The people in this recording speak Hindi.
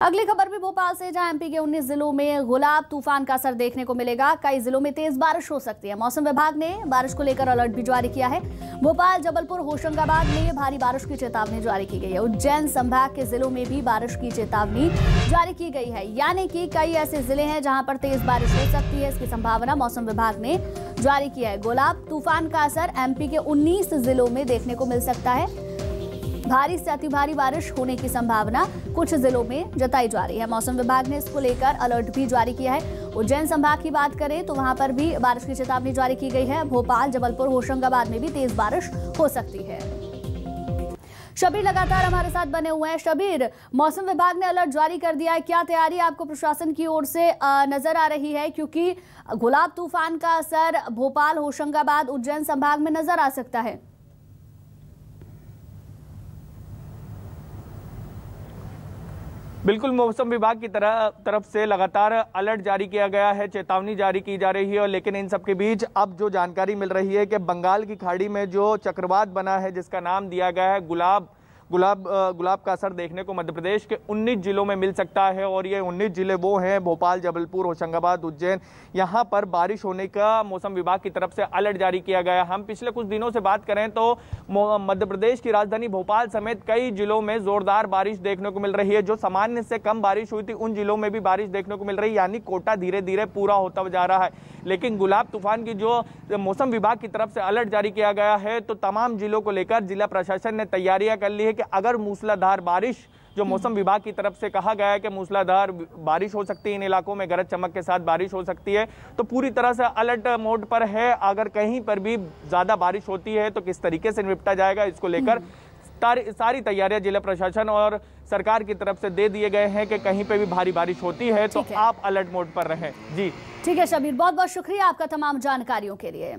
अगली खबर भी भोपाल से, जहाँ एमपी के 19 जिलों में गुलाब तूफ़ान का असर देखने को मिलेगा। कई जिलों में तेज बारिश हो सकती है। मौसम विभाग ने बारिश को लेकर अलर्ट भी जारी किया है। भोपाल, जबलपुर, होशंगाबाद में भारी बारिश की चेतावनी जारी की गई है। उज्जैन, संभाग के जिलों में भी बारिश की चेतावनी जारी की गई है। यानी कि कई ऐसे ज़िले हैं जहाँ पर तेज बारिश हो सकती है। इसकी संभावना मौसम विभाग ने जारी किया है। गुलाब तूफ़ान का असर एमपी के उन्नीस जिलों में देखने को मिल सकता है। भारी से अति भारी बारिश होने की संभावना कुछ जिलों में जताई जा रही है। मौसम विभाग ने इसको लेकर अलर्ट भी जारी किया है। उज्जैन संभाग की बात करें तो वहाँ पर भी बारिश की चेतावनी जारी की गई है। भोपाल, जबलपुर, होशंगाबाद में भी तेज बारिश हो सकती है। शबीर लगातार हमारे साथ बने हुए हैं। शबीर, मौसम विभाग ने अलर्ट जारी कर दिया है। क्या तैयारी आपको प्रशासन की ओर से नज़र आ रही है? क्योंकि गुलाब तूफ़ान का असर भोपाल, होशंगाबाद, उज्जैन संभाग में नज़र आ सकता है। बिल्कुल मौसम विभाग की तरह, तरफ़ से लगातार अलर्ट जारी किया गया है, चेतावनी जारी की जा रही है और लेकिन इन सब के बीच अब जो जानकारी मिल रही है कि बंगाल की खाड़ी में जो चक्रवात बना है, जिसका नाम दिया गया है गुलाब गुलाब गुलाब का असर देखने को मध्य प्रदेश के 19 जिलों में मिल सकता है और ये 19 ज़िले वो हैं, भोपाल, जबलपुर, होशंगाबाद, उज्जैन। यहाँ पर बारिश होने का मौसम विभाग की तरफ़ से अलर्ट जारी किया गया हम पिछले कुछ दिनों से बात करें तो मध्य प्रदेश की राजधानी भोपाल समेत कई जिलों में जोरदार बारिश देखने को मिल रही है। जो सामान्य से कम बारिश हुई थी, उन जिलों में भी बारिश देखने को मिल रही है। यानी कोटा धीरे धीरे पूरा होता जा रहा है। लेकिन गुलाब तूफ़ान की जो मौसम विभाग की तरफ़ से अलर्ट जारी किया गया है तो तमाम जिलों को लेकर जिला प्रशासन ने तैयारियाँ कर ली है कि अगर मूसलाधार बारिश जो मौसम विभाग की तरफ़ से कहा गया है कि मूसलाधार बारिश हो सकती है, इन इलाकों में गरज चमक के साथ बारिश हो सकती है तो पूरी तरह से अलर्ट मोड पर है। अगर कहीं पर भी ज़्यादा बारिश होती है तो किस तरीके से निपटा जाएगा, इसको लेकर सारी तैयारियाँ जिला प्रशासन और सरकार की तरफ़ से दे दिए गए हैं कि कहीं पे भी भारी बारिश होती है तो है। आप अलर्ट मोड पर रहें। जी। ठीक है शबीर बहुत बहुत शुक्रिया आपका तमाम जानकारियों के लिए।